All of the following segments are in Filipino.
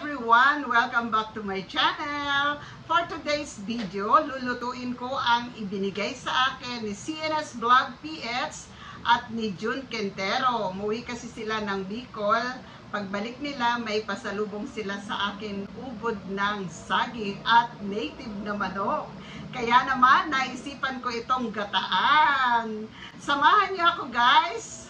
everyone! Welcome back to my channel! For today's video, lulutuin ko ang ibinigay sa akin ni CNS Vlog PH at ni June Quintero. Muwi kasi sila ng Bicol. Pagbalik nila, may pasalubong sila sa akin ubod ng saging at native na manok. Kaya naman, naisipan ko itong gataan. Samahan niyo ako guys!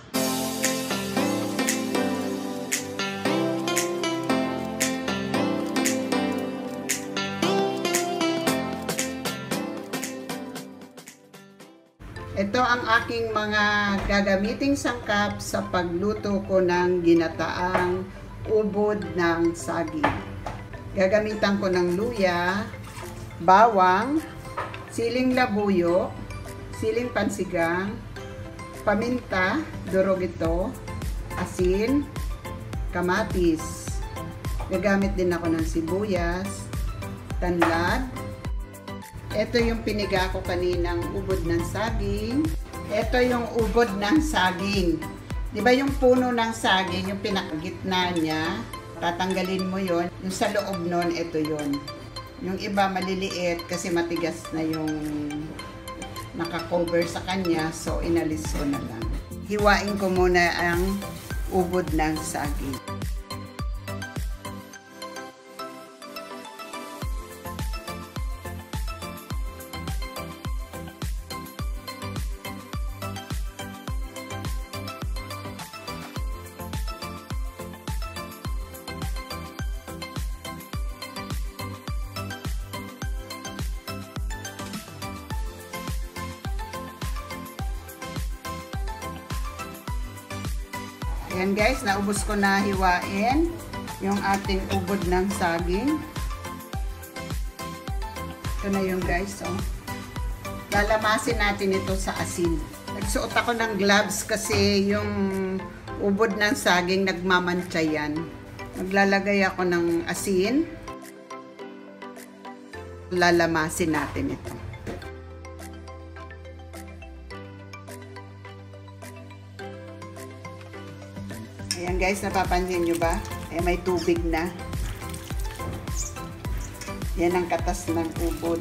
Ito ang aking mga gagamiting sangkap sa pagluto ko ng ginataang ubod ng saging. Gagamitan ko ng luya, bawang, siling labuyo, siling pansigang, paminta, durog ito, asin, kamatis. Gagamit din ako ng sibuyas, tanlad, ito yung piniga ko kaninang ubod ng saging. Ito yung ubod ng saging. Di ba yung puno ng saging, yung pinakagitna niya, tatanggalin mo yon Yung sa loob nun, ito yon Yung iba maliliit kasi matigas na yung nakakover sa kanya, so inalis ko na lang. Hiwain ko muna ang ubod ng saging. Ayan guys, naubos ko na hiwain yung ating ubod ng saging. Ito na yung guys, oh. Lalamasin natin ito sa asin. Nagsuot ako ng gloves kasi yung ubod ng saging nagmamantsa yan. Maglalagay ako ng asin. Lalamasin natin ito. Ayan guys, napapansin nyo ba? Eh, may tubig na. Yan ang katas ng ubod.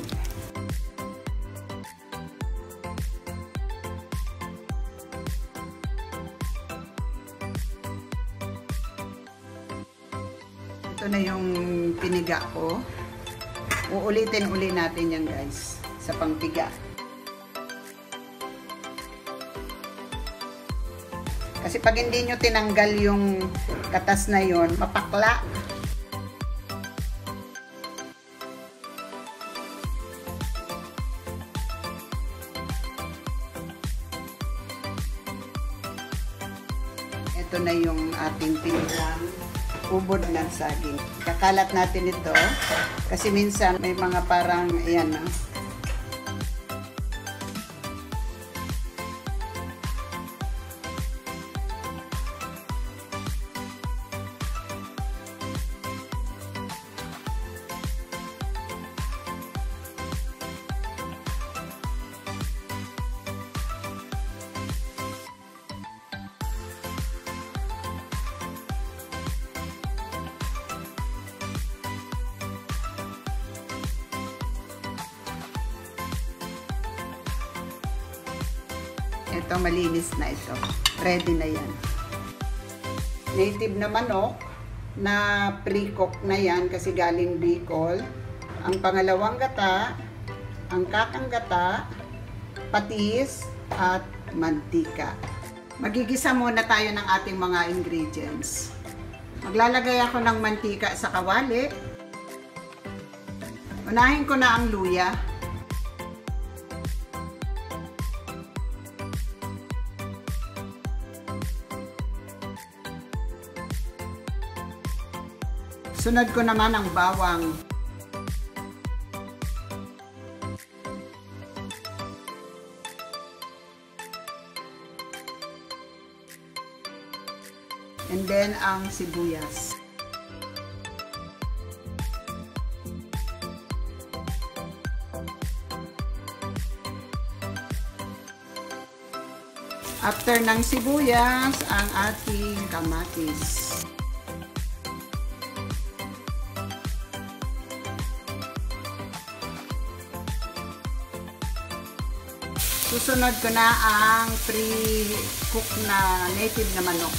Ito na yung piniga ko. Uulitin uli natin yan guys sa pangpiga. Kasi pag hindi nyo tinanggal yung katas na yon, mapakla. Ito na yung ating pinilang ubod ng saging. Kakalat natin ito kasi minsan may mga parang, ayan na, Ito, malinis na ito. Ready na yan. Native na manok na pre-cook na yan kasi galing Bicol. Ang pangalawang gata, ang kakang gata, patis, at mantika. Magigisa muna tayo ng ating mga ingredients. Maglalagay ako ng mantika sa kawali. Unahin ko na ang luya. Sunod ko naman ang bawang. And then ang sibuyas. After ng sibuyas, ang ating kamatis. Susunod ko na ang pre-cook na native na manok.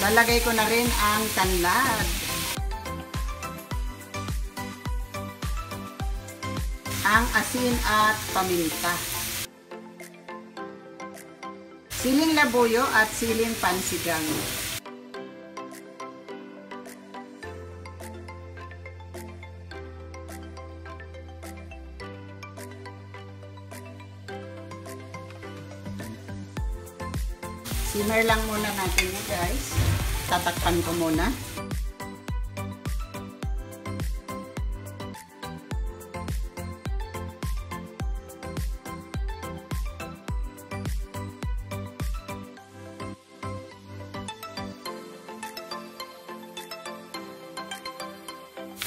Lalagay ko na rin ang tanlad. Ang asin at paminta. Siling labuyo at siling pansigang. Simmer lang muna natin yan guys. Tatakpan ko muna.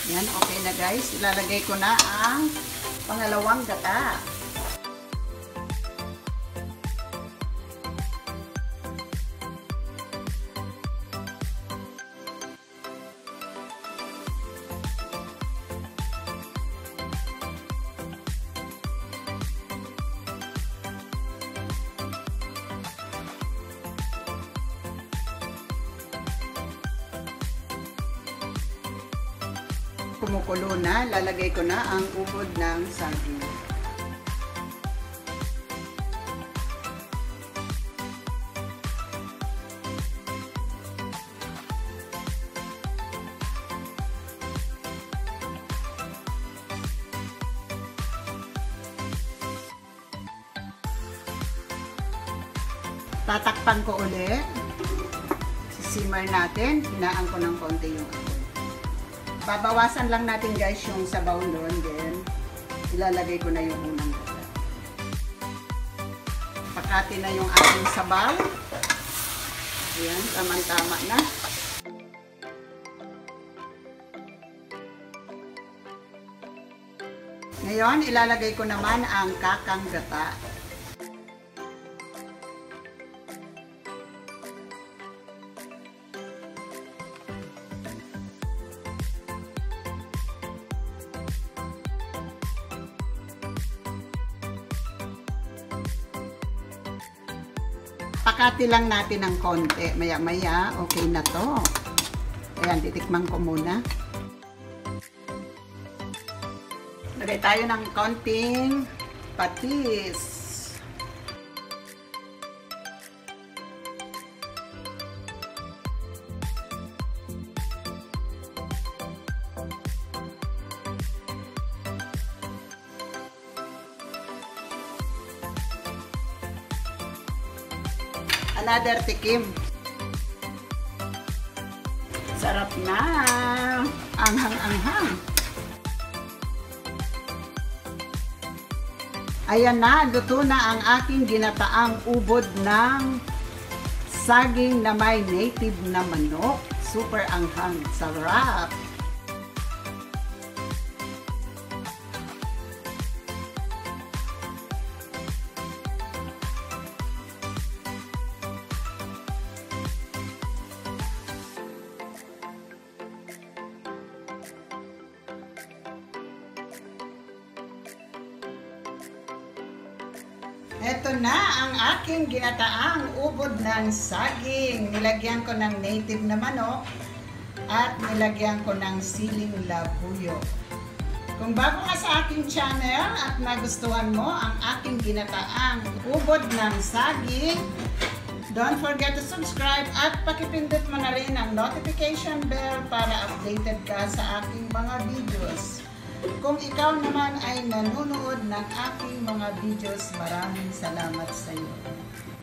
Yan, okay na guys. Ilalagay ko na ang pangalawang gata. Kumukulo na, lalagay ko na ang ubod ng saging. Tatakpan ko ulit. Sisimmer natin. Hinaan ko ng konti yung apoy. Babawasan lang natin guys yung sabaw doon. Then, ilalagay ko na yung unang gata. Pakati na yung ating sabaw. Ayan, tamang-tama na. Ngayon, ilalagay ko naman ang kakang gata. Pakati lang natin ng konti. Maya-maya, okay na to. Ayan, titikman ko muna. Lagay tayo ng konting patis. Another tikim. Sarap na. Anghang-anghang. Ayan na, luto na ang aking ginataang ubod ng saging na may native na manok. Super anghang. Sarap. Ito na ang aking ginataang ubod ng saging. Nilagyan ko ng native na manok at nilagyan ko ng siling labuyo. Kung bago ka sa aking channel at nagustuhan mo ang aking ginataang ubod ng saging, don't forget to subscribe at pakipindot mo na rin ang notification bell para updated ka sa aking mga videos. Kung ikaw naman ay nanonood ng aking mga videos, maraming salamat sa iyo.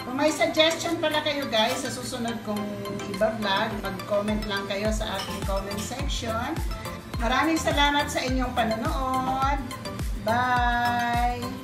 Kung may suggestion pala kayo guys sa susunod kong iba vlog, mag-comment lang kayo sa aking comment section. Maraming salamat sa inyong panonood. Bye!